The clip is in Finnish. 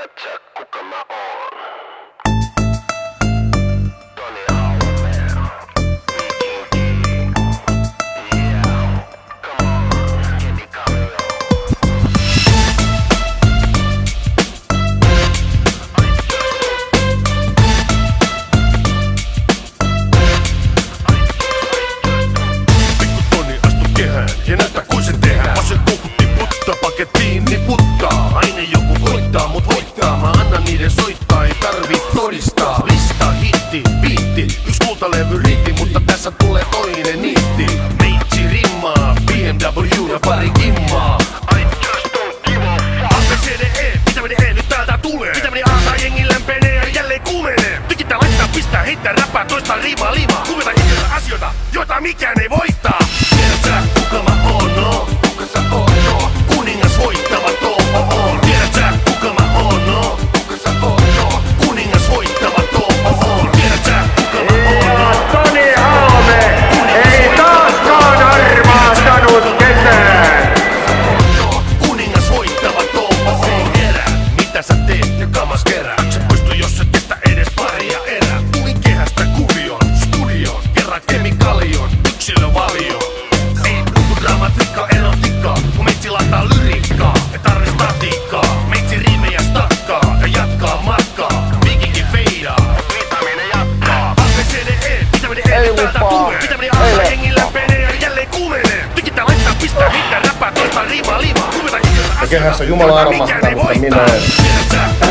Chaka cook on. niiden soittaa ei tarvi todistaa. Lista, hitti, biitti, yks kultalevy riitti Mutta tässä tulee toinen niitti. Meitsi rimmaa, BMW ja pari kimmaa I just don't give a fuck. ABCDE, e, mitä meni E? Nyt täältä tulee? Mitä meni A, jengi lämpenee ja jälleen kuumenee. Tykittää, laittaa, pistää, heittää, räppää, toista rima lima Kuvita itsellä asioita, joita mikään ei voittaa. Tiedät sä, kehässä Jumala armahtaa, mutta minä en.